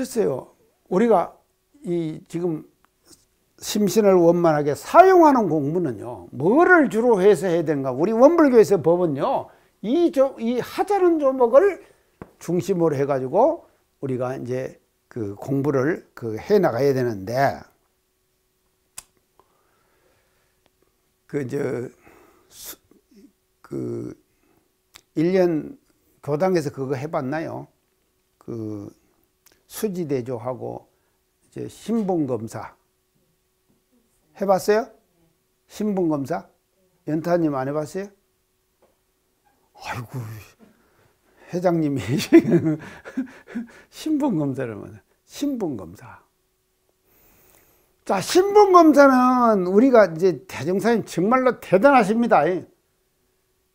그랬어요. 우리가 이 지금 심신을 원만하게 사용하는 공부는요, 뭐를 주로 해서 해야 되는가? 우리 원불교에서 법은요, 이, 조, 이 하자는 조목을 중심으로 해가지고 우리가 이제 그 공부를 그 해 나가야 되는데, 그, 이제, 수, 그, 1년 교당에서 그거 해봤나요? 그, 수지대조하고, 이제 신봉검사. 해봤어요? 신분검사? 연타님 안 해봤어요? 아이고, 회장님이 신분검사를 뭐 신분검사. 자, 신분검사는 우리가 이제 대종사님 정말로 대단하십니다.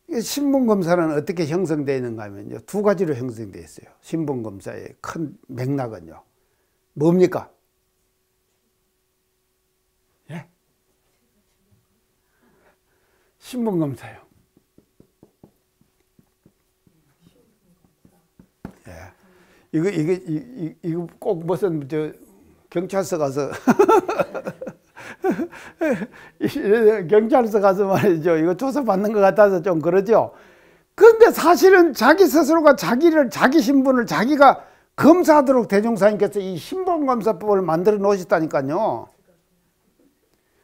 신분검사는 어떻게 형성되어 있는가 하면요. 두 가지로 형성되어 있어요. 신분검사의 큰 맥락은요. 뭡니까? 신분검사요. 예. 이거, 이거, 이, 이거 꼭 무슨, 저, 경찰서 가서, 경찰서 가서 말이죠. 이거 조사받는 것 같아서 좀 그러죠. 그런데 사실은 자기 스스로가 자기를, 자기 신분을 자기가 검사하도록 대종사님께서 이 신분검사법을 만들어 놓으셨다니까요.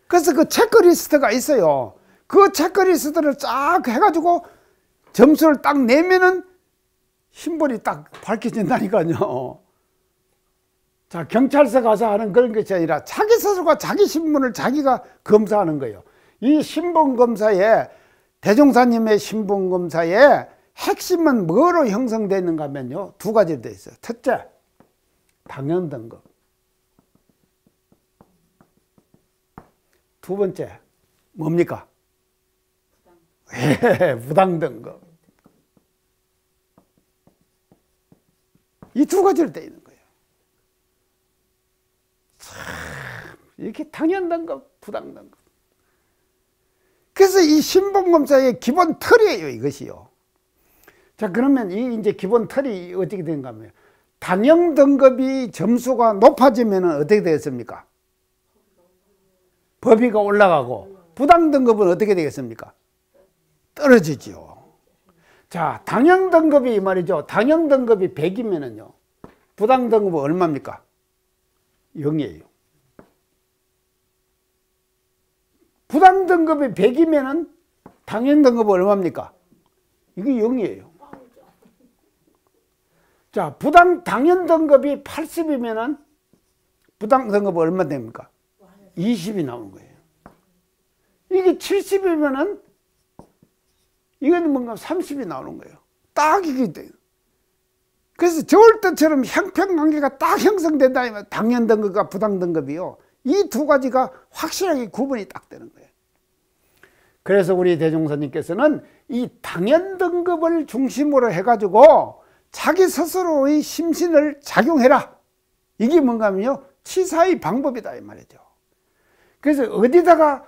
그래서 그 체크리스트가 있어요. 그 체크리스트를 쫙 해가지고 점수를 딱 내면은 신분이 딱 밝혀진다니까요. 자, 경찰서 가서 하는 그런 것이 아니라 자기 스스로가 자기 신분을 자기가 검사하는 거예요. 이 신분 검사에, 대종사님의 신분 검사에 핵심은 뭐로 형성되는가 하면요. 두 가지로 되어 있어요. 첫째, 당연 등급. 두 번째, 뭡니까? 예, 부당 등급. 이두 거예요. 참, 이렇게 당연등급, 부당등급. 그래서 이 신분검사의 기본 틀이에요, 이것이요. 자, 그러면 이 이제 기본 틀이 어떻게 되는가 하면, 당형 등급이 점수가 높아지면 어떻게 되겠습니까? 법위가 올라가고, 부당 등급은 어떻게 되겠습니까? 떨어지죠. 자, 당형 등급이 말이죠. 당형 등급이 100이면은요. 부당 등급은 얼마입니까? 0이에요. 부당 등급이 100이면은 당형 등급은 얼마입니까? 이게 0이에요. 자, 부당 당연 등급이 80이면은 부당 등급은 얼마 됩니까? 20이 나오는 거예요. 이게 70이면은 이건 뭔가 30이 나오는 거예요. 딱 이게 돼요. 그래서 저울때처럼 형평관계가 딱 형성된다 당연 등급과 부당 등급이요. 이 두 가지가 확실하게 구분이 딱 되는 거예요. 그래서 우리 대종사님께서는 이 당연 등급을 중심으로 해가지고 자기 스스로의 심신을 작용해라. 이게 뭔가 하면요. 치사의 방법이다. 이 말이죠. 그래서 어디다가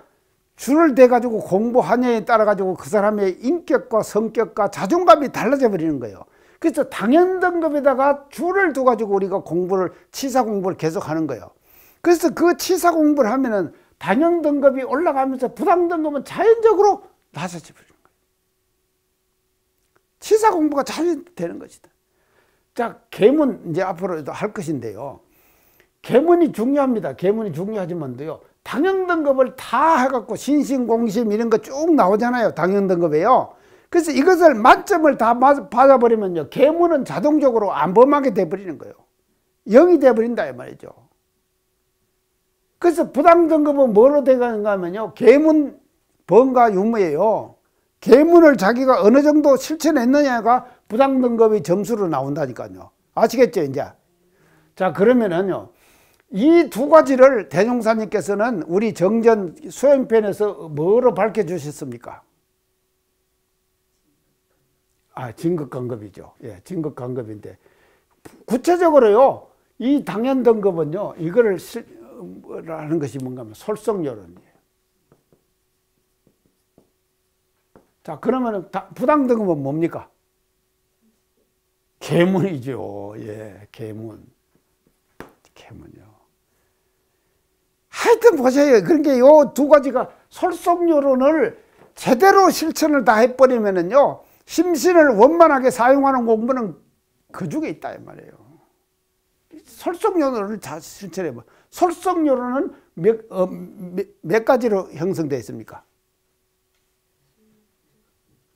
줄을 대가지고 공부하냐에 따라 가지고 그 사람의 인격과 성격과 자존감이 달라져 버리는 거예요. 그래서 당연 등급에다가 줄을 둬가지고 우리가 공부를, 치사 공부를 계속 하는 거예요. 그래서 그 치사 공부를 하면은 당연 등급이 올라가면서 부당 등급은 자연적으로 낮아져 버리는 거예요. 치사 공부가 잘 되는 것이다. 자, 계문 이제 앞으로도 할 것인데요. 계문이 중요합니다. 계문이 중요하지만도요. 당형 등급을 다 해갖고 신신공심 이런 거 쭉 나오잖아요. 당형 등급에요. 그래서 이것을 만점을 다 받아버리면요. 계문은 자동적으로 안 범하게 돼버리는 거예요. 0이 돼버린다 이 말이죠. 그래서 부당 등급은 뭐로 되가는가 하면요. 계문 번가 유무예요. 계문을 자기가 어느 정도 실천했느냐가 부당 등급의 점수로 나온다니까요. 아시겠죠, 이제? 자, 그러면은요. 이 두 가지를 대종사님께서는 우리 정전 수행편에서 뭐로 밝혀주셨습니까? 아, 진급강급이죠. 예, 진급강급인데. 구체적으로요, 이 당연 등급은요, 이거를 하는 것이 뭔가 하면 솔성요론이에요. 자, 그러면 부당 등급은 뭡니까? 계문이죠. 예, 계문. 개문요. 하여튼 보세요. 그러니까 요두 가지가 솔속요론을 제대로 실천을 다 해버리면은요, 심신을 원만하게 사용하는 공부는 그 중에 있다, 이 말이에요. 솔속요론을 다 실천해봐. 솔속요론은 몇, 어, 몇, 몇 가지로 형성되어 있습니까?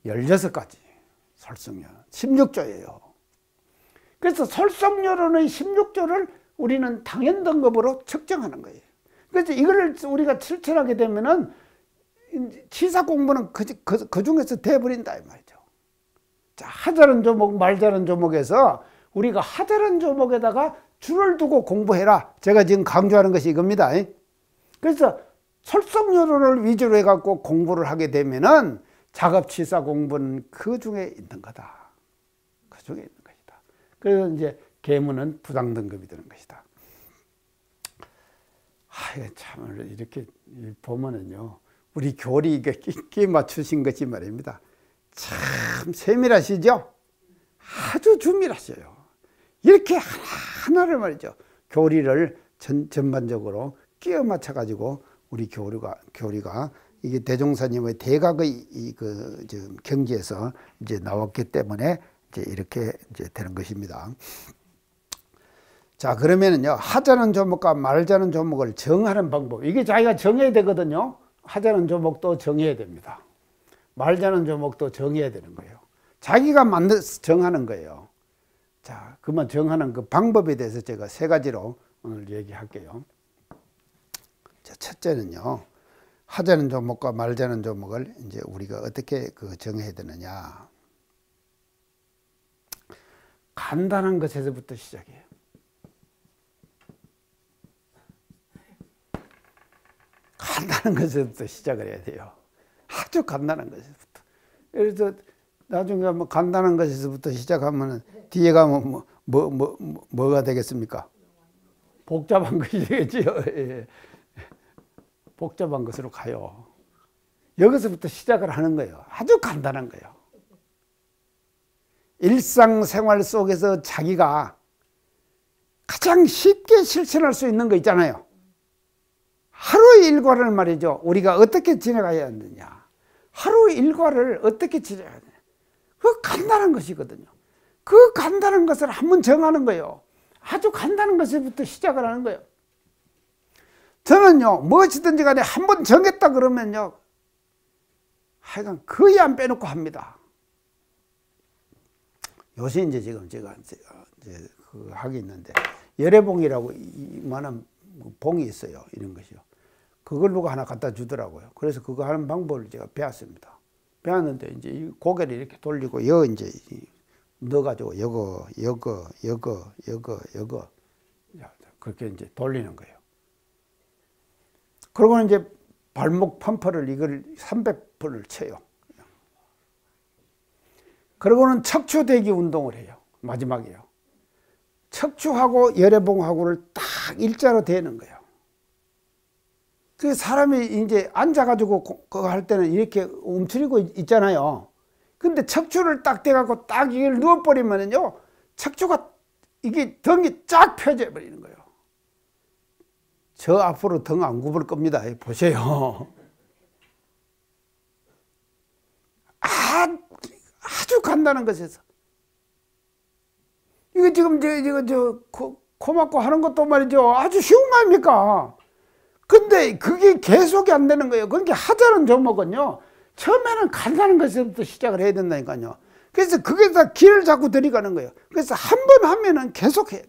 16가지. 설성요. 16조예요. 그래서 설성요론의 16조를 우리는 당연 등급으로 측정하는 거예요. 그래서 이거를 우리가 실천하게 되면은 치사 공부는 그, 그, 그 중에서 돼버린다 이 말이죠. 자, 하자는 조목, 말자는 조목에서 우리가 하자는 조목에다가 줄을 두고 공부해라. 제가 지금 강조하는 것이 이겁니다. 그래서 설성요론을 위주로 해갖고 공부를 하게 되면은 작업치사 공부는 그 중에 있는 거다. 그 중에 있는 것이다. 그래서 이제 계문은 부당 등급이 되는 것이다. 아, 참 이렇게 보면은요, 우리 교리 이게 끼 맞추신 것이 말입니다. 참 세밀하시죠? 아주 주밀하셔요. 이렇게 하나하나를 말이죠. 교리를 전, 전반적으로 끼워 맞춰 가지고 우리 교류가 교리가 이게 대종사님의 대각의 이그 경지에서 이제 나왔기 때문에 이제 이렇게 이제 되는 것입니다. 자 그러면은요 하자는 조목과 말자는 조목을 정하는 방법 이게 자기가 정해야 되거든요. 하자는 조목도 정해야 됩니다. 말자는 조목도 정해야 되는 거예요. 자기가 만들 정하는 거예요. 자, 그만 정하는 그 방법에 대해서 제가 세 가지로 오늘 얘기할게요. 자, 첫째는요. 하자는 조목과 말자는 조목을 이제 우리가 어떻게 그 정해야 되느냐. 간단한 것에서부터 시작해요. 간단한 것에서부터 시작을 해야 돼요. 아주 간단한 것에서부터. 그래서 나중에 뭐 간단한 것에서부터 시작하면 뒤에 가면 뭐, 뭐, 뭐, 뭐, 뭐가 되겠습니까? 복잡한 것이 되겠죠. 예. 복잡한 것으로 가요. 여기서부터 시작을 하는 거예요. 아주 간단한 거예요. 일상생활 속에서 자기가 가장 쉽게 실천할 수 있는 거 있잖아요. 하루 일과를 말이죠. 우리가 어떻게 지내가야 하느냐. 하루 일과를 어떻게 지내야 하느냐. 그 간단한 것이거든요. 그 간단한 것을 한번 정하는 거예요. 아주 간단한 것부터 시작을 하는 거예요. 저는요, 무엇이든지 간에 한 번 정했다 그러면요, 하여간 거의 안 빼놓고 합니다. 요새 이제 지금 제가 이제 그 하기 있는데, 열애봉이라고 이만한 봉이 있어요. 이런 것이요. 그걸 누가 하나 갖다 주더라고요. 그래서 그거 하는 방법을 제가 배웠습니다. 배웠는데, 이제 고개를 이렇게 돌리고, 여 이제 넣어가지고, 여거, 여거, 여거, 여거, 여거, 그렇게 이제 돌리는 거예요. 그러고 이제 발목 판파를 이걸 300번을 쳐요. 그러고는 척추대기 운동을 해요. 마지막이요. 척추하고 열애봉하고를 딱 일자로 대는 거예요. 그 사람이 이제 앉아가지고 그거 할 때는 이렇게 움츠리고 있잖아요. 근데 척추를 딱 대갖고 딱 이걸 누워버리면은요, 척추가 이게 등이 쫙 펴져 버리는 거예요. 저 앞으로 등 안 굽을 겁니다. 보세요. 아, 아주 간단한 것에서. 이거 지금 저, 이거 저, 코, 코 막고 하는 것도 말이죠. 아주 쉬운 거 아닙니까? 근데 그게 계속이 안 되는 거예요. 그러니까 하자는 종목은요. 처음에는 간단한 것부터 시작을 해야 된다니까요. 그래서 그게 다 길을 자꾸 들이가는 거예요. 그래서 한 번 하면은 계속 해야 돼.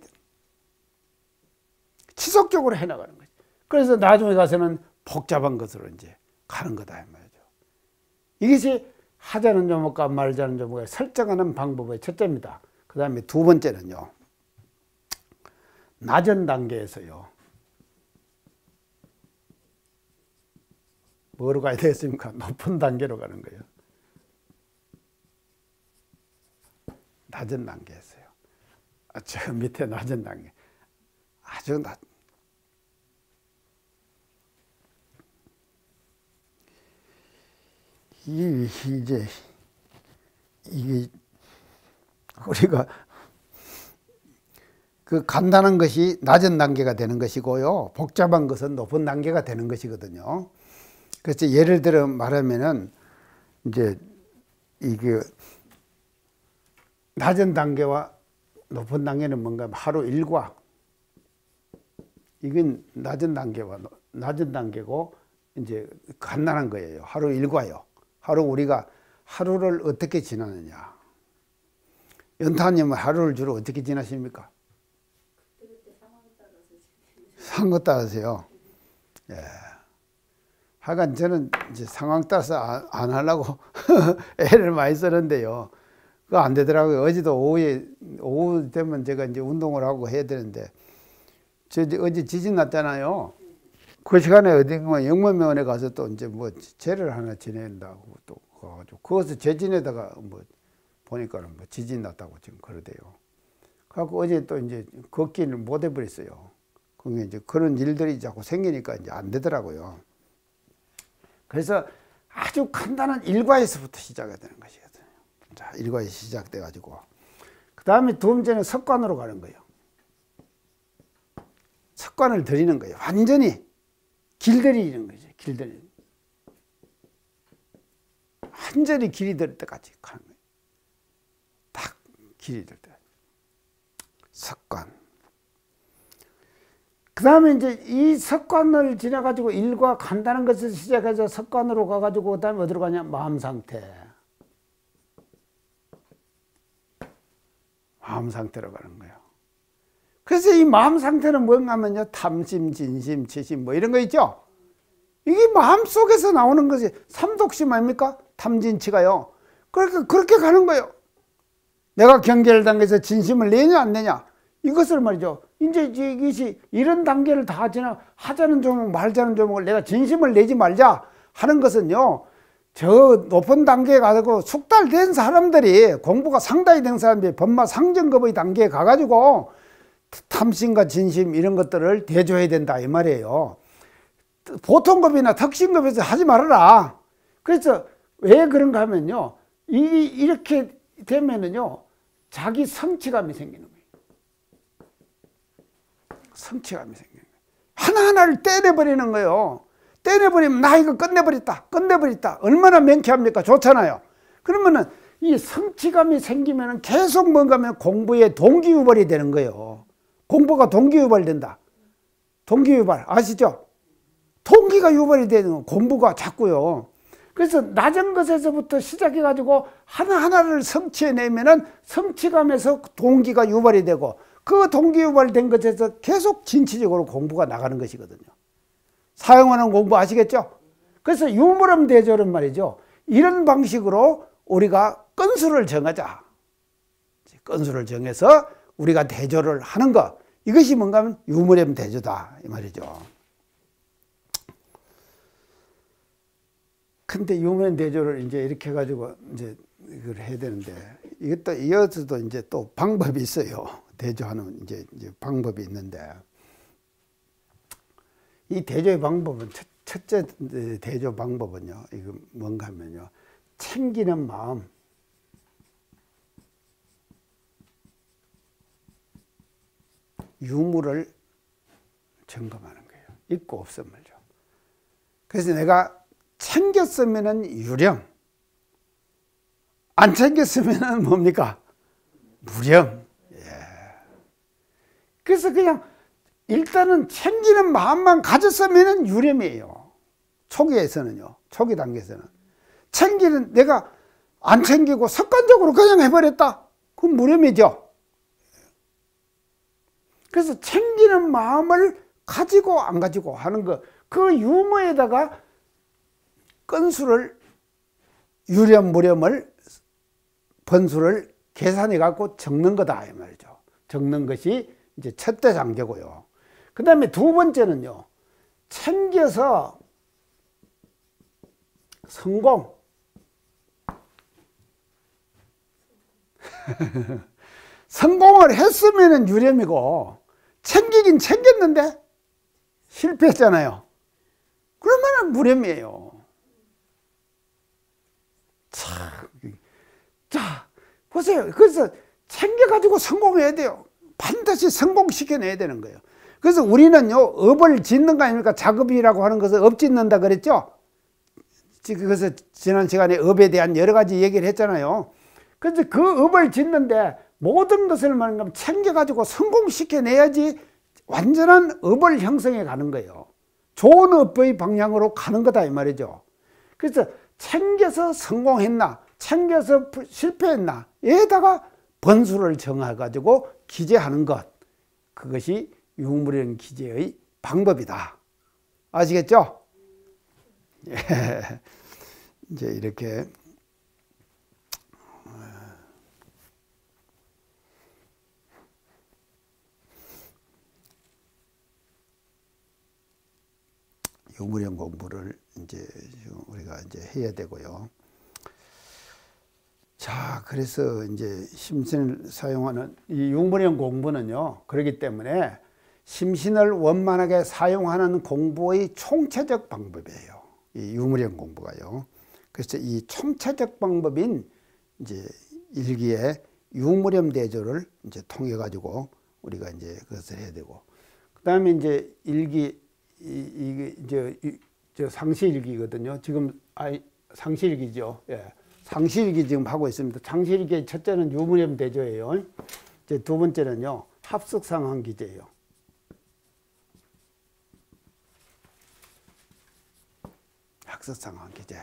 지속적으로 해나가는 거예요. 그래서 나중에 가서는 복잡한 것으로 이제 가는 거다 이 말이죠. 이것이 하자는 조목과 말자는 조목을 설정하는 방법의 첫째입니다. 그 다음에 두 번째는요. 낮은 단계에서요. 뭐로 가야 되겠습니까? 높은 단계로 가는 거예요. 낮은 단계에서요. 아, 저 밑에 낮은 단계. 아주 낮, 이 이제 이게 우리가 그 간단한 것이 낮은 단계가 되는 것이고요. 복잡한 것은 높은 단계가 되는 것이거든요. 그래서 예를 들어 말하면은 이제 이게 낮은 단계와 높은 단계는 뭔가 하루 일과 이건 낮은 단계와 낮은 단계고 이제 간단한 거예요. 하루 일과요. 하루 우리가 하루를 어떻게 지나느냐. 연타님은 하루를 주로 어떻게 지나십니까? 상황 따라서요. 예. 하여간 저는 이제 상황 따라서 안, 안 하려고 애를 많이 쓰는데요. 그거 안 되더라고요. 어제도 오후에, 오후 되면 제가 이제 운동을 하고 해야 되는데, 저 어제 지진 났잖아요. 그 시간에 어딘가 영문병원에 가서 또 이제 뭐 죄를 하나 지낸다고 또 가가지고 그것을 재진에다가 뭐 보니까는 뭐 지진 났다고 지금 그러대요. 그래갖고 어제 또 이제 걷기를 못 해버렸어요. 그게 이제 그런 일들이 자꾸 생기니까 이제 안 되더라고요. 그래서 아주 간단한 일과에서부터 시작이 되는 것이거든요. 자, 일과에 시작돼 가지고 그 다음에 두 번째는 석관으로 가는 거예요. 석관을 드리는 거예요. 완전히 길들이는 거죠. 길들이 완전히 길이 들 때까지 가는 거예요. 딱 길이 들 때. 석관. 그 다음에 이제 이 석관을 지나가지고 일과 간단한 것을 시작해서 석관으로 가가지고 그 다음에 어디로 가냐? 마음 상태. 마음 상태로 가는 거예요. 그래서 이 마음 상태는 뭔가 하면요. 탐심, 진심, 치심 뭐 이런 거 있죠? 이게 마음 속에서 나오는 것이 삼독심 아닙니까? 탐진치가요. 그러니까 그렇게 가는 거예요. 내가 경계를 당해서 진심을 내냐 안 내냐 이것을 말이죠. 이제 이것이 이런 단계를 다 지나 하자는 종목 말자는 종목을 내가 진심을 내지 말자 하는 것은요. 저 높은 단계에 가고 숙달된 사람들이 공부가 상당히 된 사람들이 법마 상정급의 단계에 가가지고 탐심과 진심 이런 것들을 대줘야 된다 이 말이에요. 보통급이나 특신급에서 하지 말아라. 그래서 왜 그런가 하면요. 이, 이렇게 되면은요. 자기 성취감이 생기는 거예요. 성취감이 생기는 거예요. 하나하나를 떼내버리는 거예요. 떼내버리면 나 이거 끝내버렸다. 끝내버렸다. 얼마나 명쾌합니까? 좋잖아요. 그러면은 이 성취감이 생기면은 계속 뭔가 하면 공부에 동기유발이 되는 거예요. 공부가 동기유발 된다. 동기유발 아시죠? 동기가 유발이 되는 거 공부가 자꾸요. 그래서 낮은 것에서부터 시작해가지고 하나하나를 성취해내면은 성취감에서 동기가 유발이 되고 그 동기 유발된 것에서 계속 진취적으로 공부가 나가는 것이거든요. 사용하는 공부 아시겠죠? 그래서 유물음 대조는 말이죠. 이런 방식으로 우리가 건수를 정하자. 건수를 정해서 우리가 대조를 하는 것. 이것이 뭔가 하면 유물음 대조다. 이 말이죠. 근데 유면 대조를 이제 이렇게 해가지고 이제 이걸 해야 되는데 이것도 이어서도 이제 또 방법이 있어요. 대조하는 이제, 이제 방법이 있는데 이 대조의 방법은 첫, 첫째 대조 방법은요. 이거 뭔가 하면요. 챙기는 마음. 유무를 점검하는 거예요. 있고 없음을요. 그래서 내가 챙겼으면 유령. 안 챙겼으면 뭡니까? 무령. 예. 그래서 그냥 일단은 챙기는 마음만 가졌으면 유령이에요. 초기에서는요. 초기 단계에서는. 챙기는, 내가 안 챙기고 습관적으로 그냥 해버렸다. 그건 무렴이죠. 그래서 챙기는 마음을 가지고 안 가지고 하는 거, 그 유머에다가 건수를 유렴 무렴을 번수를 계산해 갖고 적는 거다 이 말이죠. 적는 것이 이제 첫째 단계고요. 그 다음에 두 번째는요. 챙겨서 성공. 성공을 했으면 유렴이고 챙기긴 챙겼는데 실패했잖아요. 그러면 무렴이에요. 참. 자, 보세요. 그래서 챙겨가지고 성공해야 돼요. 반드시 성공시켜내야 되는 거예요. 그래서 우리는요, 업을 짓는 거 아닙니까? 작업이라고 하는 것을 업 짓는다 그랬죠? 그래서 지난 시간에 업에 대한 여러 가지 얘기를 했잖아요. 그래서 그 업을 짓는데 모든 것을 말하면 챙겨가지고 성공시켜내야지 완전한 업을 형성해 가는 거예요. 좋은 업의 방향으로 가는 거다 이 말이죠. 그래서 챙겨서 성공했나 챙겨서 실패했나 에다가 번수를 정해가지고 기재하는 것 그것이 유물형 기재의 방법이다. 아시겠죠? 예. 이제 이렇게 유물형 공부를 이제 우리가 이제 해야 되고요. 자, 그래서 이제 심신을 사용하는 이 유물형 공부는요. 그렇기 때문에 심신을 원만하게 사용하는 공부의 총체적 방법이에요. 이 유물형 공부가요. 그래서 이 총체적 방법인 이제 일기의 유물형 대조를 이제 통해 가지고 우리가 이제 그것을 해야 되고 그다음에 이제 일기 이, 이게 이제 이, 저 상시 일기거든요. 지금 아이 상시 일기죠. 예. 상시일기 지금 하고 있습니다. 상시일기 첫째는 유무념 대조예요. 이제 두 번째는요. 합숙 상황 기제예요. 학습 상황 기제.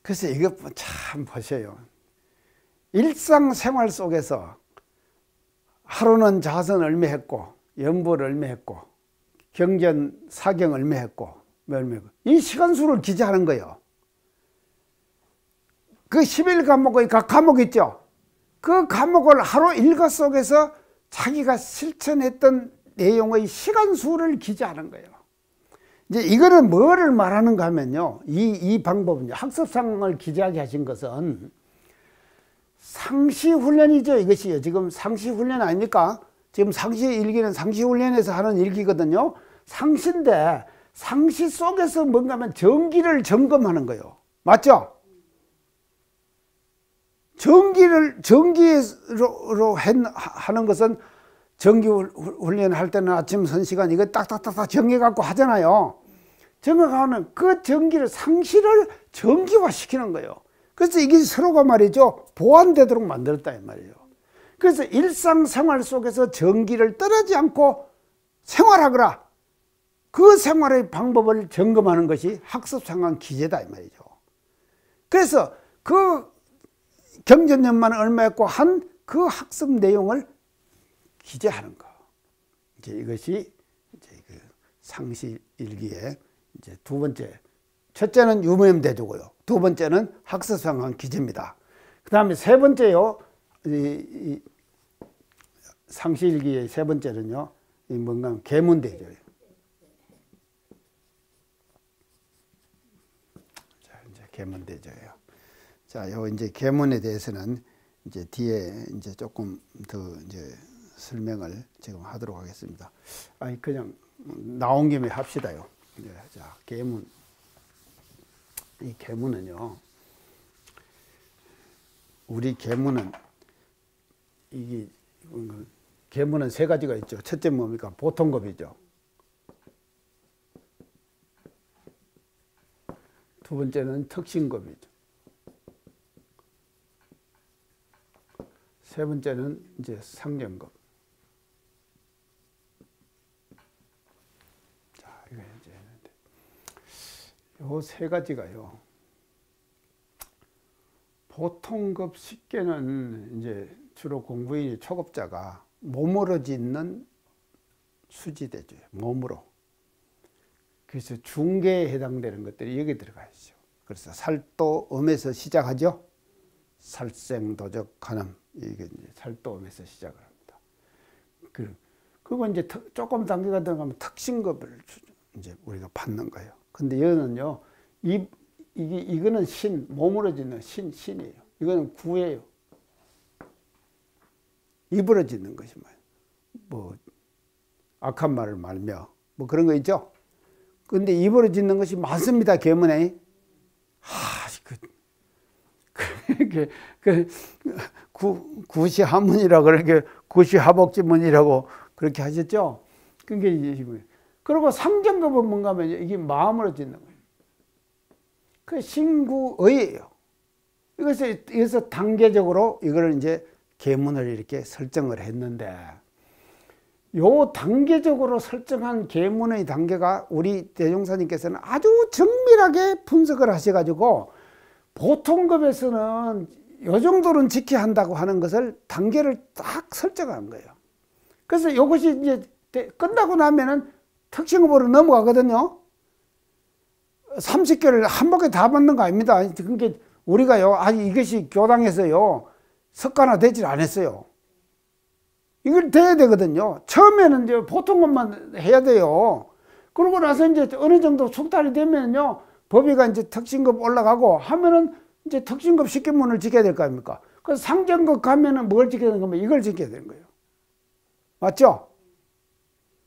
그래서 이것 참 보세요. 일상생활 속에서 하루는 자선 얼마 했고 연보를 얼마 했고 경전 사경 얼마 했고 얼마 했고 이 시간수를 기재하는 거예요. 그 11 과목의 각 과목 있죠. 그 과목을 하루 일과 속에서 자기가 실천했던 내용의 시간 수를 기재하는 거예요. 이제 이거는 뭐를 말하는가 하면요. 이, 이 방법은 학습상을 기재하게 하신 것은 상시 훈련이죠. 이것이요. 지금 상시 훈련 아닙니까? 지금 상시 일기는 상시 훈련에서 하는 일기거든요. 상시인데 상시 속에서 뭔가 하면 전기를 점검하는 거예요. 맞죠? 전기를 전기로 하는 것은 전기 훈련 할 때는 아침 선시간 이거 딱딱딱딱 정해 갖고 하잖아요. 정해가는 그 전기를 상시를 전기화 시키는 거예요. 그래서 이게 서로가 말이죠 보완되도록 만들었다 이 말이에요. 그래서 일상생활 속에서 전기를 떨어지 않고 생활하거라. 그 생활의 방법을 점검하는 것이 학습상황 기재다 이 말이죠. 그래서 그 경전년만 얼마였고 한 그 학습 내용을 기재하는 거. 이제 이것이 이제 그 상시 일기의 이제 두 번째. 첫째는 유무염 대조고요. 두 번째는 학습 상황 기재입니다. 그 다음에 세 번째요. 이, 이 상시 일기의 세 번째는요, 이 뭔가 계문 대조예요. 자, 이제 계문 대조예요. 자, 요 이제 계문에 대해서는 이제 뒤에 이제 조금 더 이제 설명을 지금 하도록 하겠습니다. 아니, 그냥 나온 김에 합시다요. 네, 자, 계문. 이 계문은요, 우리 계문은 이게 계문은 세 가지가 있죠. 첫째 뭡니까? 보통급이죠. 두 번째는 특징급이죠. 세 번째는 이제 상경급. 자, 이거 이제 했는데. 요세 가지가요. 보통급 쉽게는 이제 주로 공부인이 초급자가 몸으로 짓는 수지대죠. 몸으로. 그래서 중개에 해당되는 것들이 여기 들어가 있죠. 그래서 살도 음에서 시작하죠. 살생도적 간음 이게 이제 살도음에서 시작을 합니다. 그 그거 이제 조금 단계가 들어가면 특징급을 이제 우리가 받는 거예요. 근데 여기는요, 이 이게 이거는 신 몸으로 짓는 신 신이에요. 이거는 구예요. 입으로 짓는 것이 뭐 악한 말을 말며 뭐 그런 거 있죠. 근데 입으로 짓는 것이 많습니다. 계문에. 하, 그, 그, 그, 그 구, 구시 하문이라 그렇게 구시 하복지문이라고 그렇게 하셨죠. 그게 이제 그리고 상정급은 뭔가 하면 이게 마음으로 짓는 거예요. 그 신구의예요. 이것을 이것서 단계적으로 이걸 이제 계문을 이렇게 설정을 했는데 요 단계적으로 설정한 계문의 단계가 우리 대종사님께서는 아주 정밀하게 분석을 하셔가지고 보통급에서는 요 정도는 지켜야 한다고 하는 것을 단계를 딱 설정한 거예요. 그래서 이것이 이제 끝나고 나면은 특징급으로 넘어가거든요. 30개를 한 번에 다 받는 거 아닙니다. 그러니까 우리가요, 아직 이것이 교당에서요, 석가나 되질 않았어요. 이걸 돼야 되거든요. 처음에는 이제 보통 것만 해야 돼요. 그러고 나서 이제 어느 정도 숙달이 되면요, 법위가 이제 특징급 올라가고 하면은 이제 특징급 식기문을 지켜야 될 거 아닙니까? 그 상정급 가면은 뭘 지켜야 되는 거면 이걸 지켜야 되는 거예요. 맞죠?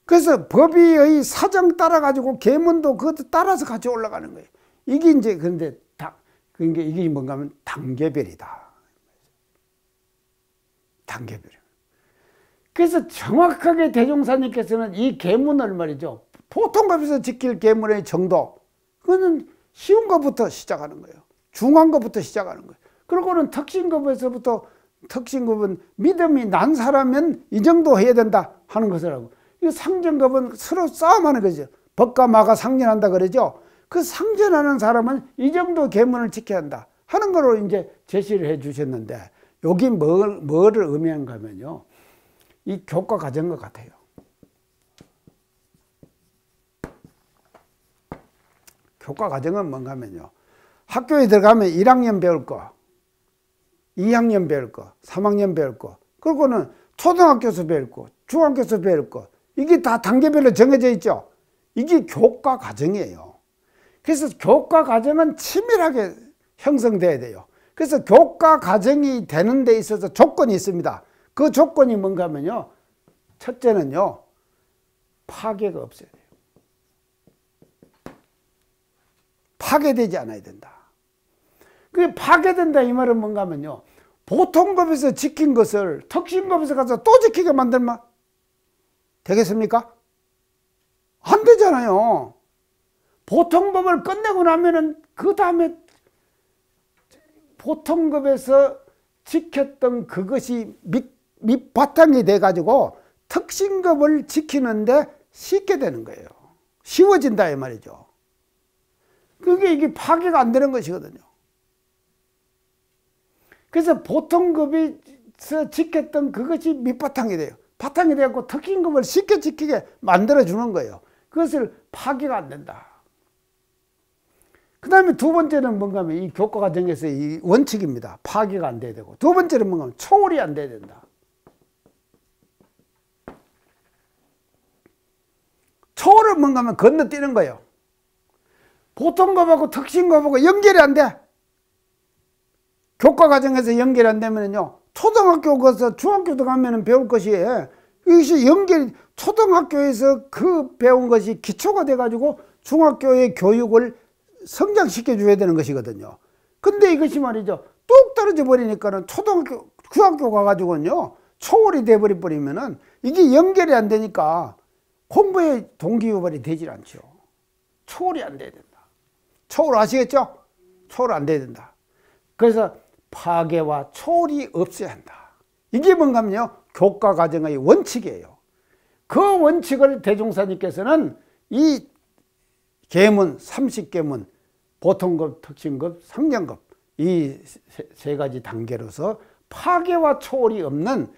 그래서 법위의 사정 따라가지고 계문도 그것도 따라서 같이 올라가는 거예요. 이게 이제 그런데 다, 그러니까 이게 뭔가 하면 단계별이다. 단계별. 그래서 정확하게 대종사님께서는 이 계문을 말이죠. 보통 값에서 지킬 계문의 정도. 그거는 쉬운 것부터 시작하는 거예요. 중한 것부터 시작하는 거예요. 그리고는 특신급에서부터 특신급은 믿음이 난 사람은 이 정도 해야 된다 하는 것을 하고 이 상전급은 서로 싸움하는 거죠. 법과 마가 상전한다 그러죠. 그 상전하는 사람은 이 정도 계문을 지켜야 한다 하는 거로 이제 제시를 해 주셨는데 여기 뭘, 뭐를 의미한가 하면요. 이 교과 과정과 같아요. 교과 과정은 뭔가 하면요. 학교에 들어가면 1학년 배울 거, 2학년 배울 거, 3학년 배울 거, 그리고는 초등학교에서 배울 거, 중학교에서 배울 거, 이게 다 단계별로 정해져 있죠. 이게 교과 과정이에요. 그래서 교과 과정은 치밀하게 형성돼야 돼요. 그래서 교과 과정이 되는 데 있어서 조건이 있습니다. 그 조건이 뭔가 하면요. 첫째는요. 파괴가 없어야 돼요. 파괴되지 않아야 된다. 그게 파괴된다 이 말은 뭔가 하면요. 보통법에서 지킨 것을 특신법에서 가서 또 지키게 만들면 되겠습니까? 안 되잖아요. 보통법을 끝내고 나면은 그 다음에 보통법에서 지켰던 그것이 밑, 밑바탕이 돼가지고 특신급을 지키는데 쉽게 되는 거예요. 쉬워진다 이 말이죠. 그게 이게 파괴가 안 되는 것이거든요. 그래서 보통급에서 지켰던 그것이 밑바탕이 돼요. 바탕이 되고 특징금을 쉽게 지키게 만들어주는 거예요. 그것을 파기가 안 된다. 그 다음에 두 번째는 뭔가 하면 이 교과 과정에서 이 원칙입니다. 파기가 안 돼야 되고. 두 번째는 뭔가 하면 초월이 안 돼야 된다. 초월은 뭔가 하면 건너뛰는 거예요. 보통 법하고 특신 법하고 연결이 안 돼. 교과 과정에서 연결이 안 되면요. 초등학교 가서 중학교도 가면 배울 것이 이것이 연결 초등학교에서 그 배운 것이 기초가 돼 가지고 중학교의 교육을 성장시켜 줘야 되는 것이거든요. 근데 이것이 말이죠. 뚝 떨어져 버리니까는 초등학교 중학교 가 가지고는요. 초월이 돼 버리 버리면은 이게 연결이 안 되니까 공부에 동기 유발이 되질 않죠. 초월이 안 돼야 된다. 초월 아시겠죠? 초월 안 돼야 된다. 그래서 파괴와 초월이 없어야 한다. 이게 뭔가면요. 교과 과정의 원칙이에요. 그 원칙을 대종사님께서는 이 계문, 30계문, 보통급, 특징급, 상장급 이 세 가지 단계로서 파괴와 초월이 없는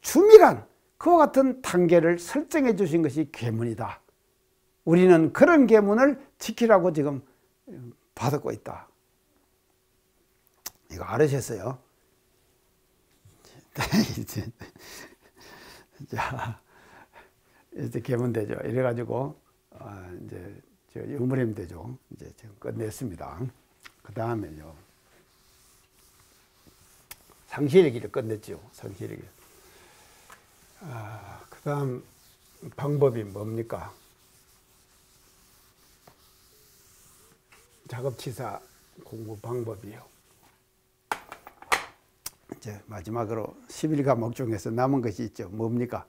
주밀한 그와 같은 단계를 설정해 주신 것이 계문이다. 우리는 그런 계문을 지키라고 지금 받고 있다. 이거 알으셨어요? 자, 이제 개문되죠. 이래가지고, 어, 이제, 저 유무림 대죠. 이제 지금 끝냈습니다. 그 다음에요. 상실기를 끝냈죠. 상실기. 아, 그 다음 방법이 뭡니까? 작업치사 공부 방법이요. 이제 마지막으로 11과목 중에서 남은 것이 있죠. 뭡니까?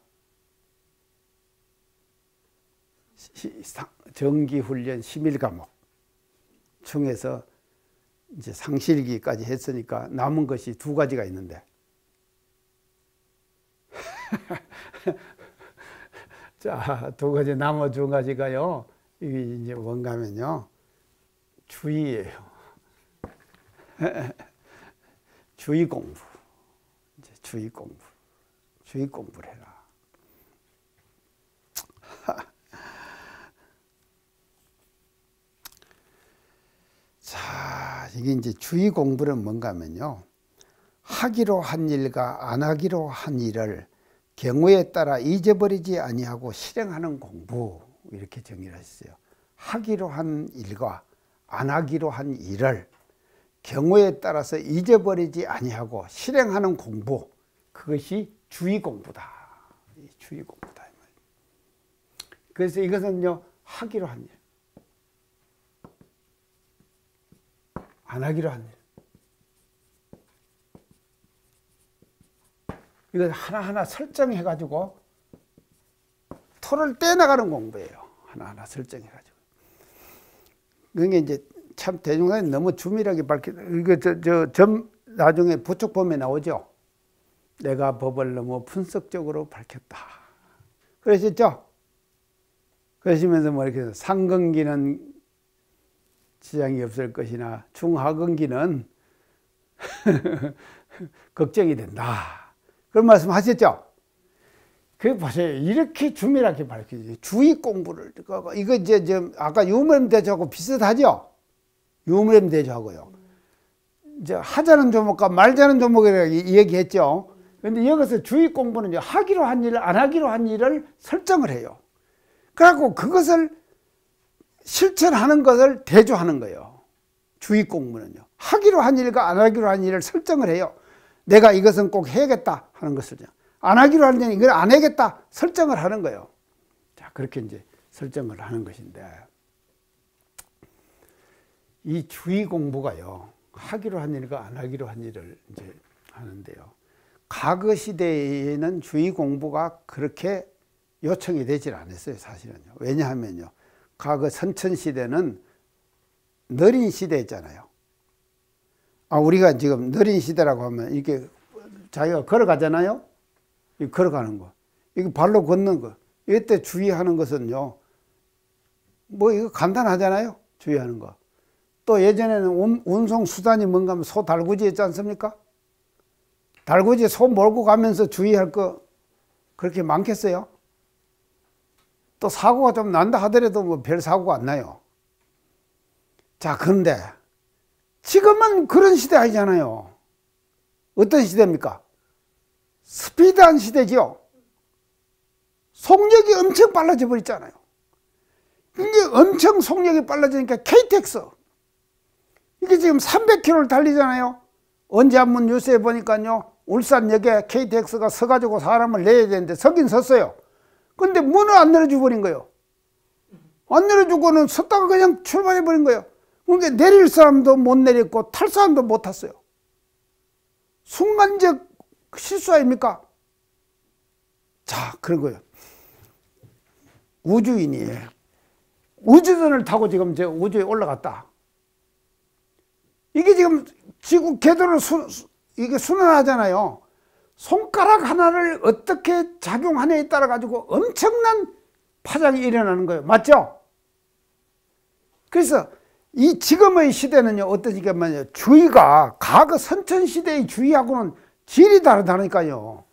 정기훈련 11과목 중에서 이제 상실기까지 했으니까 남은 것이 두 가지가 있는데 자, 두 가지 남은 두 가지가요. 이게 이제 뭔가 하면요. 주의예요. 주의 공부. 주의 공부. 주의 공부를 해라. 자, 이게 이제 주의 공부는 뭔가 하면요. 하기로 한 일과 안 하기로 한 일을 경우에 따라 잊어버리지 아니하고 실행하는 공부 이렇게 정의를 했어요. 하기로 한 일과 안 하기로 한 일을 경우에 따라서 잊어버리지 아니하고 실행하는 공부 그것이 주의 공부다. 주의 공부다. 그래서 이것은요 하기로 한 일, 안 하기로 한 일. 이걸 하나하나 설정해가지고 토를 떼나가는 공부예요. 하나하나 설정해가지고. 그게 이제 참 대중사님 너무 주밀하게 밝혀, 이거 저, 저, 점, 나중에 부축 보면 나오죠. 내가 법을 너무 분석적으로 밝혔다. 그러셨죠? 그러시면서 뭐 이렇게 상근기는 지장이 없을 것이나 중하근기는 걱정이 된다. 그런 말씀 하셨죠? 그 보세요. 이렇게 주밀하게 밝혀지 주의 공부를. 이거 이제 좀 아까 유무렘 대조하고 비슷하죠? 유무렘 대조하고요. 이제 하자는 조목과 말자는 조목이라고 얘기했죠. 근데 여기서 주의 공부는 하기로 한 일을 안 하기로 한 일을 설정을 해요. 그래갖고 그것을 실천하는 것을 대조하는 거예요. 주의 공부는요. 하기로 한 일과 안 하기로 한 일을 설정을 해요. 내가 이것은 꼭 해야겠다 하는 것을 안 하기로 하는 이걸 안 해야겠다 설정을 하는 거예요. 자, 그렇게 이제 설정을 하는 것인데 이 주의 공부가요. 하기로 한 일과 안 하기로 한 일을 이제 하는데요. 과거 시대에는 주의 공부가 그렇게 요청이 되질 않았어요, 사실은요. 왜냐하면요. 과거 선천 시대는 느린 시대였잖아요. 아, 우리가 지금 느린 시대라고 하면 이렇게 자기가 걸어가잖아요. 이 걸어가는 거. 이거 발로 걷는 거. 이때 주의하는 것은요. 뭐 이거 간단하잖아요. 주의하는 거. 또 예전에는 운송 수단이 뭔가 하면 소 달구지였지 않습니까? 달구지 소 몰고 가면서 주의할 거 그렇게 많겠어요? 또 사고가 좀 난다 하더라도 뭐 별 사고가 안 나요. 자, 그런데 지금은 그런 시대 아니잖아요. 어떤 시대입니까? 스피드한 시대지요. 속력이 엄청 빨라져 버렸잖아요. 이게 엄청 속력이 빨라지니까 KTX. 이게 지금 300km를 달리잖아요. 언제 한번 뉴스에 보니까요. 울산역에 KTX가 서가지고 사람을 내야 되는데 서긴 섰어요. 근데 문을 안 내려줘 버린 거예요. 안 내려주고는 섰다가 그냥 출발해 버린 거예요. 그러니까 내릴 사람도 못 내렸고 탈 사람도 못 탔어요. 순간적 실수 아닙니까? 자, 그런 거예요. 우주인이 우주선을 타고 지금 저 우주에 올라갔다. 이게 지금 지구 궤도를 수, 이게 순환하잖아요. 손가락 하나를 어떻게 작용하냐에 따라 가지고 엄청난 파장이 일어나는 거예요. 맞죠? 그래서 이 지금의 시대는요, 시대냐면 주의가 과거 선천 시대의 주의하고는 질이 다르다니까요.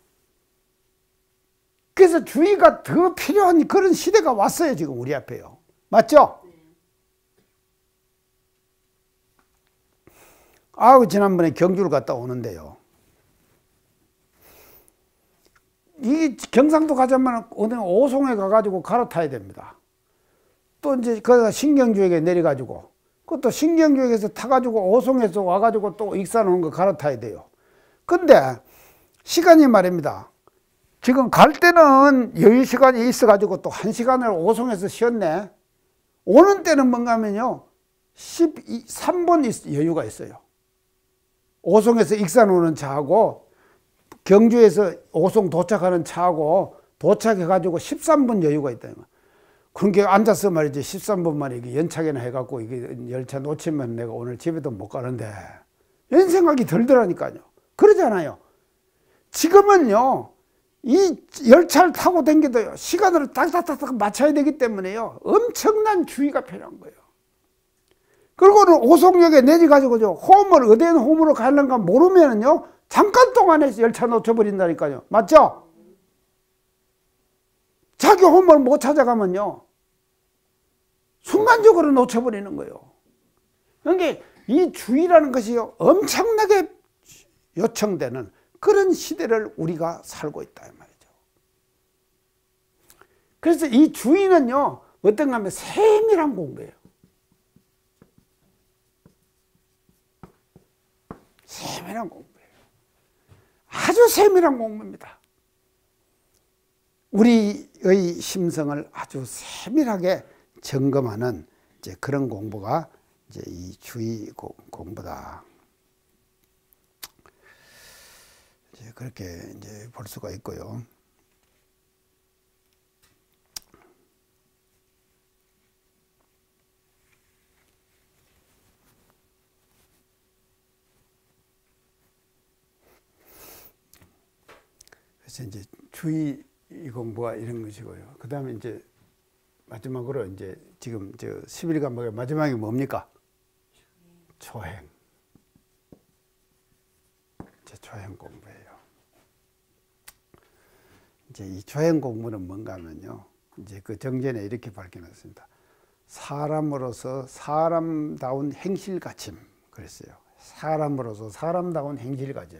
그래서 주의가 더 필요한 그런 시대가 왔어요, 지금 우리 앞에요. 맞죠? 아우, 지난번에 경주를 갔다 오는데요. 이 경상도 가자면 오늘 오송에 가가지고 갈아타야 됩니다. 또 이제 거기가 신경주역에 내려가지고 그것도 신경교육에서 타가지고 오송에서 와가지고 또 익산 오는 거 갈아타야 돼요. 근데 시간이 말입니다. 지금 갈 때는 여유 시간이 있어가지고 또 한 시간을 오송에서 쉬었네. 오는 때는 뭔가 하면요. 13분 여유가 있어요. 오송에서 익산 오는 차하고 경주에서 오송 도착하는 차하고 도착해가지고 13분 여유가 있다. 그러니까 앉아서 말이지 13분 만에 이게 연착이나 해갖고 이게 열차 놓치면 내가 오늘 집에도 못 가는데 이런 생각이 들더라니까요. 그러잖아요. 지금은요, 이 열차를 타고 댕겨도요, 시간을 딱딱딱딱 맞춰야 되기 때문에요, 엄청난 주의가 필요한 거예요. 그리고는 오송역에 내려가지고죠, 홈을, 어디에 홈으로 가는가 모르면은요, 잠깐 동안에 열차 놓쳐버린다니까요. 맞죠? 자기 홈을 못 찾아가면요, 순간적으로 놓쳐버리는 거예요. 그러니까 이 주의라는 것이 엄청나게 요청되는 그런 시대를 우리가 살고 있다 이 말이죠. 그래서 이 주의는요 어떤가 하면 세밀한 공부예요. 세밀한 공부예요. 아주 세밀한 공부입니다. 우리의 심성을 아주 세밀하게 점검하는 이제 그런 공부가 이제 이 주의 공부다. 이제 그렇게 이제 볼 수가 있고요. 그래서 이제 주의 공부가 이런 것이고요. 그 다음에 이제 마지막으로 이제 지금 저 11간목의 마지막이 뭡니까? 초행. 이제 초행 공부예요. 이제 이 초행 공부는 뭔가 하면요. 이제 그 정전에 이렇게 밝혀놨습니다. 사람으로서 사람다운 행실 가침 그랬어요. 사람으로서 사람다운 행실 가침.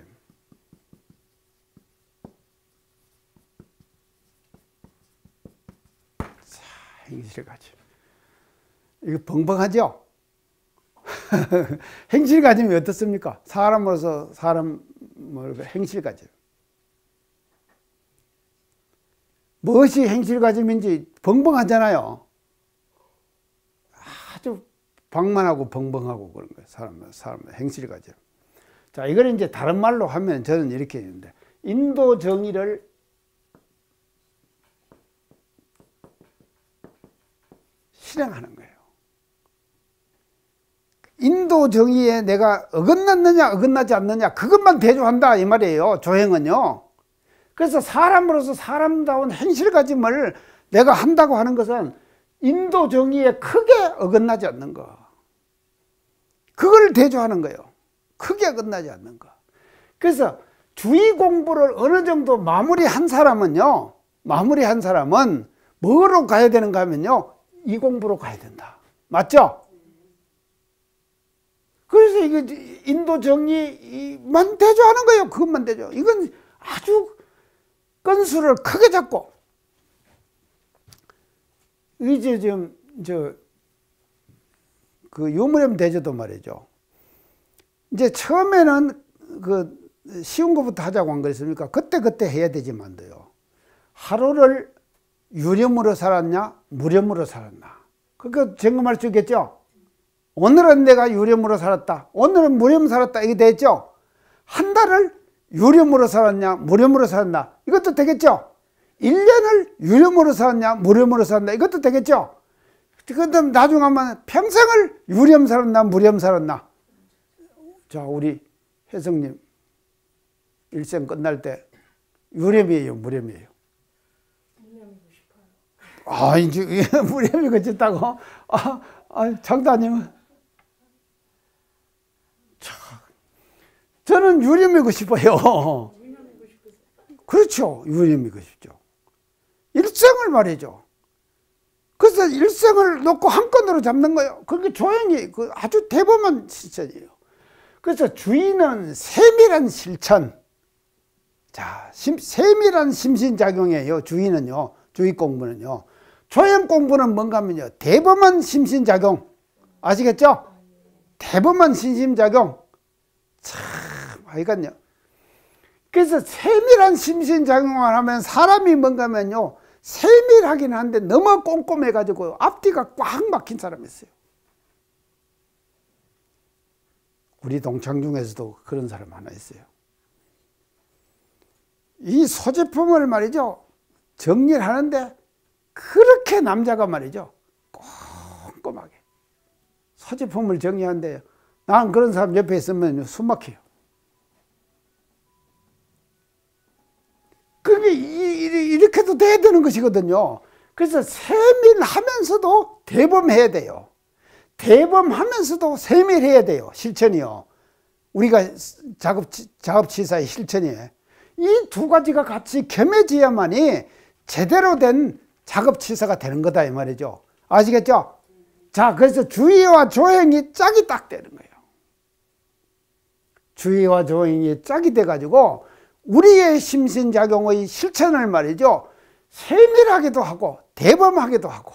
자, 행실 가침. 이거 벙벙하죠? 행실 가짐이 어떻습니까? 사람으로서 사람 행실 가짐. 무엇이 행실 가짐인지 벙벙하잖아요. 아주 방만하고 벙벙하고 그런 거예요. 사람, 사람 행실 가짐. 자, 이걸 이제 다른 말로 하면 저는 이렇게 했는데, 인도 정의를 실행하는 거예요. 인도 정의에 내가 어긋났느냐 어긋나지 않느냐 그것만 대조한다 이 말이에요 조행은요. 그래서 사람으로서 사람다운 현실가짐을 내가 한다고 하는 것은 인도 정의에 크게 어긋나지 않는 거. 그걸 대조하는 거예요. 크게 어긋나지 않는 거. 그래서 주의 공부를 어느 정도 마무리한 사람은요 마무리한 사람은 뭐로 가야 되는가 하면요 이 공부로 가야 된다 맞죠? 그래서 이게 인도 정의만 대조하는 거예요. 그것만 대조. 이건 아주 건수를 크게 잡고 이제 지금 저 그 유무렴 대조도 말이죠. 이제 처음에는 그 쉬운 것부터 하자고 한 거였습니까? 그때 그때 해야 되지만도요. 하루를 유렴으로 살았냐, 무렴으로 살았나? 그거 점검할 수 있겠죠? 오늘은 내가 유렴으로 살았다. 오늘은 무렴 살았다. 이게 됐죠? 한 달을 유렴으로 살았냐, 무렴으로 살았나. 이것도 되겠죠? 1년을 유렴으로 살았냐, 무렴으로 살았나. 이것도 되겠죠? 그 다음 나중에 하면 평생을 유렴 살았나, 무렴 살았나. 자, 우리 혜성님. 일생 끝날 때 유렴이에요, 무렴이에요? 아, 이제 무렴이고 싶다고? 아, 아 장사님은? 저는 유념이고 싶어요. 그렇죠. 유념이고 싶죠. 일생을 말이죠. 그래서 일생을 놓고 한 건으로 잡는 거예요. 그게 조용히 그 아주 대범한 실천이에요. 그래서 주의는 세밀한 실천. 자, 심, 세밀한 심신작용이에요. 주의는요. 주의 공부는요. 조형 공부는 뭔가 하면요. 대범한 심신작용. 아시겠죠? 대범한 심신작용. 참, 하여간요. 그래서 세밀한 심신작용을 하면 사람이 뭔가 하면요. 세밀하긴 한데 너무 꼼꼼해가지고 앞뒤가 꽉 막힌 사람이 있어요. 우리 동창 중에서도 그런 사람 하나 있어요. 이 소지품을 말이죠. 정리를 하는데 그렇게 남자가 말이죠. 꼼꼼하게. 소지품을 정리하는데 나는 그런 사람 옆에 있으면 숨 막혀요. 그게 이렇게도 돼야 되는 것이거든요. 그래서 세밀하면서도 대범해야 돼요. 대범하면서도 세밀해야 돼요. 실천이요. 우리가 작업, 작업치사의 실천이에요. 이 두 가지가 같이 겸해져야만이 제대로 된 작업치사가 되는 거다 이 말이죠. 아시겠죠? 자, 그래서 주의와 조행이 짝이 딱 되는 거예요. 주의와 조행이 짝이 돼가지고 우리의 심신작용의 실천을 말이죠. 세밀하게도 하고 대범하게도 하고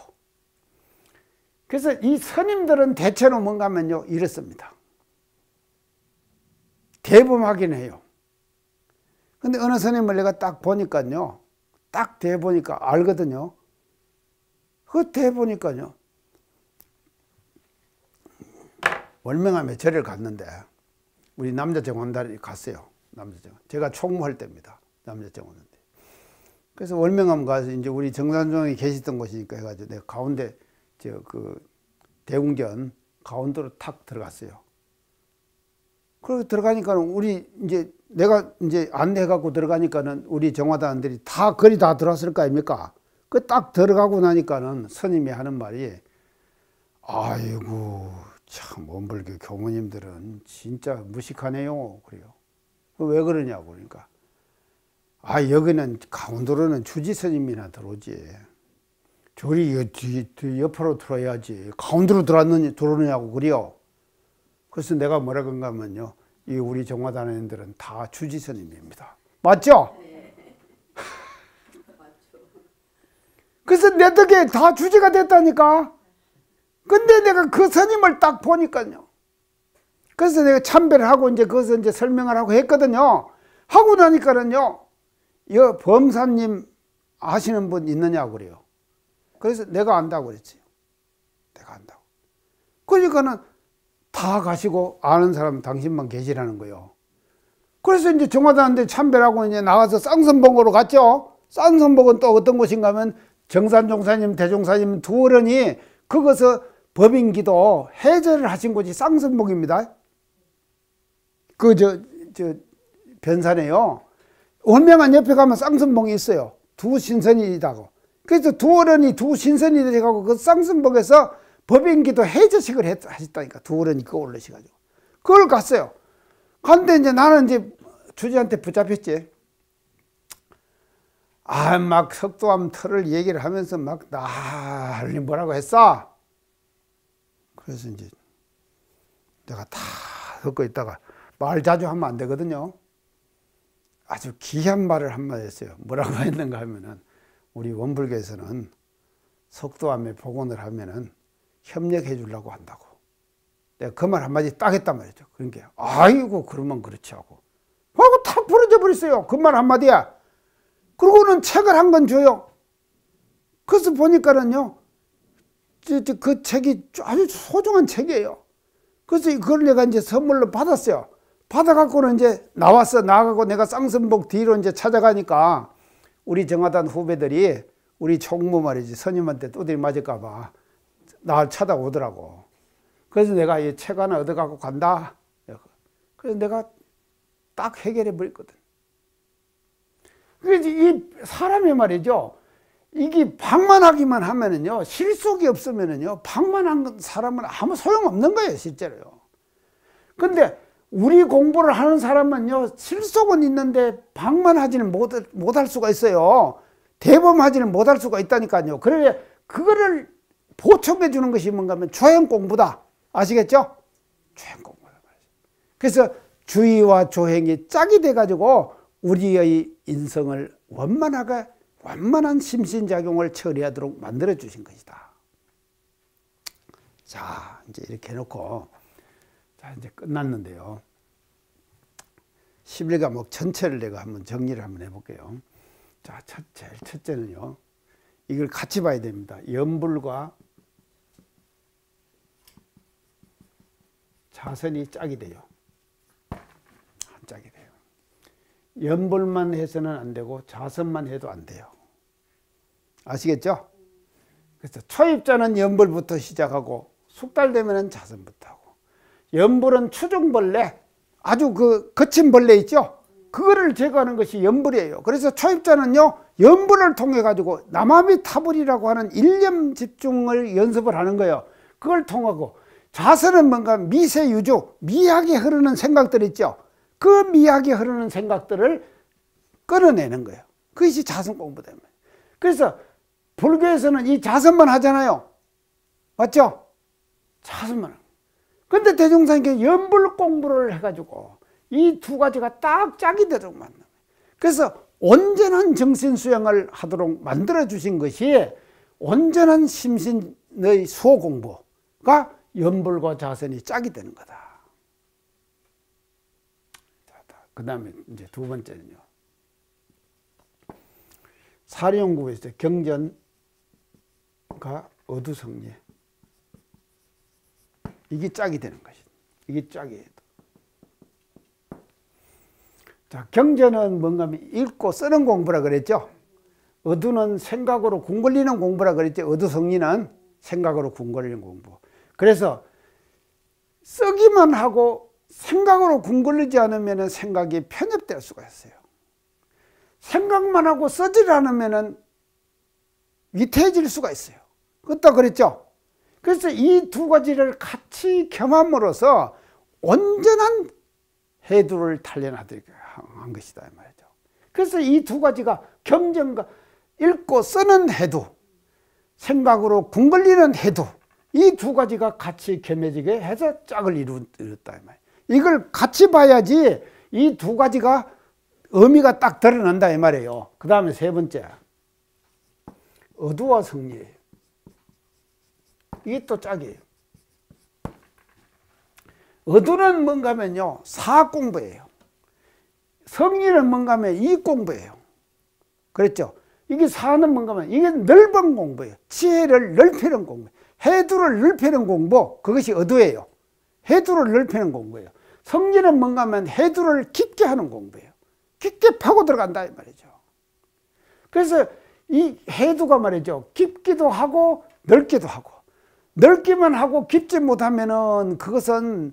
그래서 이 스님들은 대체로 뭔가 하면요 이렇습니다. 대범하긴 해요. 근데 어느 스님을 내가 딱 보니까요. 딱 대보니까 알거든요. 그 대보니까요. 월명암에 절을 갔는데 우리 남자 정원단이 갔어요. 남자 정원. 제가 총무할 때입니다. 남자 정원인데. 그래서 월명암 가서 이제 우리 정산종이 계시던 곳이니까 해가지고 내가 가운데 저 그 대웅전 가운데로 탁 들어갔어요. 그리고 들어가니까 우리 이제 내가 이제 안내해갖고 들어가니까는 우리 정화단들이 다 거리 다 들어왔을 거 아닙니까? 그 딱 들어가고 나니까는 스님이 하는 말이 아이고 참 원불교 교무님들은 진짜 무식하네요. 그래요. 왜 그러냐고 그러니까 아 여기는 강원도로는 주지 스님이나 들어오지. 저리 옆으로 들어야지. 가운데로 들어왔느냐, 들어오느냐고 그래요. 그래서 내가 뭐라 그런가 하면요. 이 우리 정화단원들은 다 주지 스님입니다. 맞죠? 그래서 내 덕에 다 주지가 됐다니까. 근데 내가 그 스님을 딱 보니까요. 그래서 내가 참배를 하고 이제 그것을 이제 설명을 하고 했거든요. 하고 나니까는요. 이 범사님 아시는 분 있느냐고 그래요. 그래서 내가 안다고 그랬지. 내가 안다고. 그러니까는 다 가시고 아는 사람은 당신만 계시라는 거예요. 그래서 이제 정화단한테 참배하고 이제 나가서 쌍선봉으로 갔죠. 쌍선봉은 또 어떤 곳인가 하면 정산종사님, 대종사님 두 어른이 그것을 법인기도 해제를 하신 곳이 쌍선봉입니다. 그, 저, 저, 변산에요. 원명한 옆에 가면 쌍선봉이 있어요. 두 신선이라고. 그래서 두 어른이 두 신선이 되가고 그 쌍선봉에서 법인기도 해제식을 하셨다니까. 두 어른이 그거 올르셔가지고. 그걸 갔어요. 근데 이제 나는 이제 주지한테 붙잡혔지. 아, 막 석도암 털을 얘기를 하면서 막, 나, 뭐라고 했어? 그래서 이제 내가 다 듣고 있다가 말 자주 하면 안 되거든요. 아주 귀한 말을 한마디 했어요. 뭐라고 했는가 하면은 우리 원불교에서는 석도암에 복원을 하면은 협력해 주려고 한다고. 내가 그 말 한마디 딱 했단 말이죠. 그러니까 아이고 그러면 그렇지 하고 하고 탁 부러져 버렸어요. 그 말 한마디야. 그러고는 책을 한 권 줘요. 그래서 보니까는요. 그 책이 아주 소중한 책이에요. 그래서 그걸 내가 이제 선물로 받았어요. 받아갖고는 이제 나왔어. 나가고 내가 쌍선복 뒤로 이제 찾아가니까 우리 정화단 후배들이 우리 총무 말이지 선임한테 또들이 맞을까봐 날 찾아오더라고. 그래서 내가 이 책 하나 얻어갖고 간다. 그래서 내가 딱 해결해 버렸거든. 그래서 이 사람이 말이죠. 이게 방만하기만 하면은요, 실속이 없으면은요, 방만한 사람은 아무 소용없는 거예요, 실제로요. 근데 우리 공부를 하는 사람은요, 실속은 있는데 방만하지는 못, 못할 수가 있어요. 대범하지는 못할 수가 있다니까요. 그래, 그거를 보충해 주는 것이 뭔가 하면 조행 공부다. 아시겠죠? 조행 공부다. 그래서 주의와 조행이 짝이 돼가지고 우리의 인성을 원만하게 완만한 심신작용을 처리하도록 만들어 주신 것이다. 자, 이제 이렇게 해놓고, 자, 이제 끝났는데요. 11과목 전체를 내가 한번 정리를 한번 해볼게요. 자, 첫, 제일 첫째는요. 이걸 같이 봐야 됩니다. 연불과 자선이 짝이 돼요. 짝이 돼요. 연불만 해서는 안 되고 자선만 해도 안 돼요. 아시겠죠? 그래서 초입자는 연불부터 시작하고 숙달 되면 자선부터 하고 연불은 추중벌레 아주 그 거친 벌레 있죠? 그거를 제거하는 것이 연불이에요. 그래서 초입자는요 연불을 통해 가지고 남아미 타불이라고 하는 일념 집중을 연습을 하는 거예요. 그걸 통하고 자선은 뭔가 미세유주 미하게 흐르는 생각들 있죠. 그 미하게 흐르는 생각들을 끌어내는 거예요. 그것이 자선 공부다. 그래서 불교에서는 이 자선만 하잖아요. 맞죠? 자선만. 근데 대종사님께 연불 공부를 해가지고 이 두 가지가 딱 짝이 되도록 만나. 그래서 온전한 정신 수양을 하도록 만들어 주신 것이 온전한 심신의 수호 공부가 연불과 자선이 짝이 되는 거다. 그 다음에 이제 두 번째는요. 사령국에서 경전과 어두성리 이게 짝이 되는 것이다. 이게 짝이에요. 자, 경전은 뭔가 읽고 쓰는 공부라 그랬죠. 어두는 생각으로 궁 걸리는 공부라 그랬죠. 어두성리는 생각으로 궁 걸리는 공부. 그래서 쓰기만 하고 생각으로 궁 걸리지 않으면 생각이 편협될 수가 있어요. 생각만 하고 쓰질 않으면 위태해질 수가 있어요. 그것도 그랬죠. 그래서 이 두 가지를 같이 겸함으로써 온전한 해두를 단련하도록 한 것이다 말이죠. 그래서 이 두 가지가 경전과 읽고 쓰는 해두, 생각으로 궁 걸리는 해두 이 두 가지가 같이 겸해지게 해서 짝을 이루었다 말이에요. 이걸 같이 봐야지 이 두 가지가 의미가 딱 드러난다 이 말이에요. 그 다음에 세 번째 어두와 성리 이게 또 짝이에요. 어두는 뭔가 하면요 사 공부예요. 성리는 뭔가 하면 이 공부예요. 그랬죠? 이게 사는 뭔가 하면 이게 넓은 공부예요. 지혜를 넓히는 공부. 해두를 넓히는 공부 그것이 어두예요. 해두를 넓히는 공부예요. 성리는 뭔가 하면 해두를 깊게 하는 공부예요. 깊게 파고 들어간다 이 말이죠. 그래서 이 해두가 말이죠. 깊기도 하고 넓기도 하고 넓기만 하고 깊지 못하면은 그것은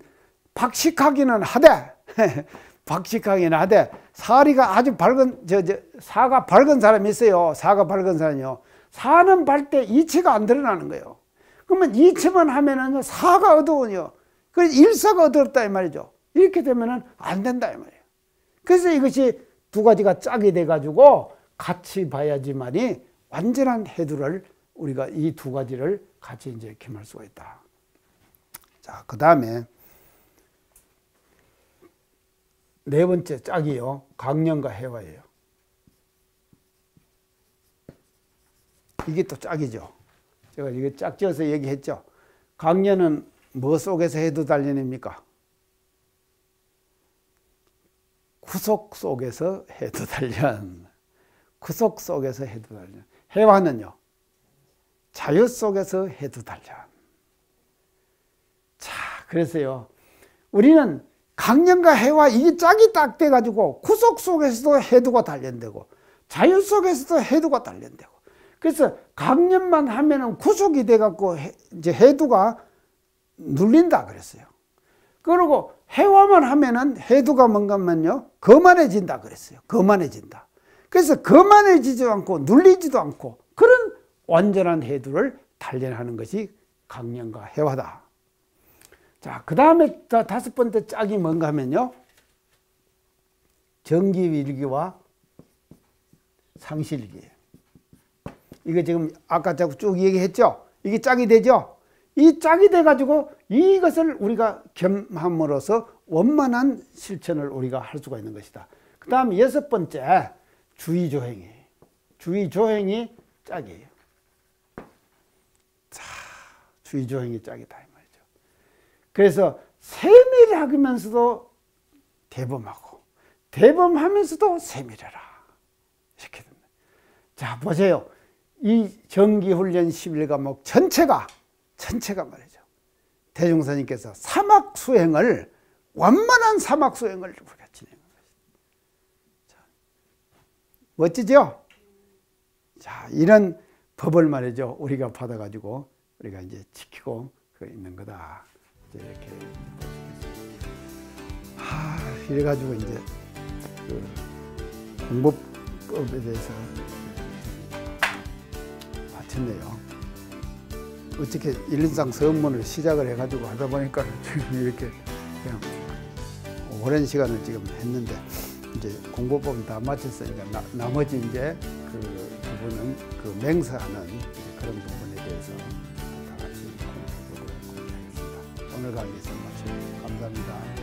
박식하기는 하되 박식하기는 하되 사리가 아주 밝은 저, 저 사가 밝은 사람이 있어요. 사가 밝은 사람이요. 사는 밝때 이치가 안 드러나는 거예요. 그러면 이치만 하면은 사가 어두워요. 그 일사가 어둡다 이 말이죠. 이렇게 되면은 안 된다 이 말이에요. 그래서 이것이 두 가지가 짝이 돼 가지고 같이 봐야지만이 완전한 해두를 우리가 이 두 가지를 같이 이제 겸할 수가 있다. 자, 그 다음에 네 번째 짝이요. 강령과 해화예요. 이게 또 짝이죠. 제가 이게 짝지어서 얘기했죠. 강년은 뭐 속에서 해도 달려냅니까? 구속 속에서 해도 단련. 구속 속에서 해도 단련. 해화는요. 자유 속에서 해도 단련. 자, 그래서요. 우리는 강령과 해와 이게 짝이 딱 돼가지고 구속 속에서도 해두가 단련되고 자유 속에서도 해두가 단련되고 그래서 강령만 하면은 구속이 돼갖고 이제 해두가 눌린다 그랬어요. 그리고 해화만 하면은 해두가 뭔가면요 거만해진다 그랬어요. 거만해진다. 그래서 거만해지지도 않고 눌리지도 않고 그런 완전한 해두를 단련하는 것이 강령과 해화다. 자, 그 다음에 다섯 번째 짝이 뭔가 하면요. 정기일기와 상실기예요. 이거 지금 아까 쭉 얘기했죠? 이게 짝이 되죠? 이 짝이 돼가지고 이것을 우리가 겸함으로써 원만한 실천을 우리가 할 수가 있는 것이다. 그 다음 여섯 번째 주의조행이 주의조행이 짝이에요. 자, 주의조행이 짝이다 이 말이죠. 그래서 세밀하면서도 대범하고 대범하면서도 세밀해라 이렇게 됩니다. 자 보세요. 이 정기훈련 11과목 전체가 전체가 말이죠. 대중선님께서 사막 수행을 완만한 사막 수행을 우리가 진행한 것입니다. 자, 멋지죠? 자, 이런 법을 말이죠. 우리가 받아가지고 우리가 이제 지키고 그 있는 거다. 이렇게 하, 이래가지고 이제 그 공법법에 대해서 마쳤네요. 어떻게 일인상 서문을 시작을 해가지고 하다 보니까 지금 이렇게 그냥 오랜 시간을 지금 했는데 이제 공부법은 다 마쳤으니까 나, 나머지 이제 그 부분은 그 맹세하는 그런 부분에 대해서 다 같이 공부해 보도록 하겠습니다. 오늘 강의 선마치 감사합니다.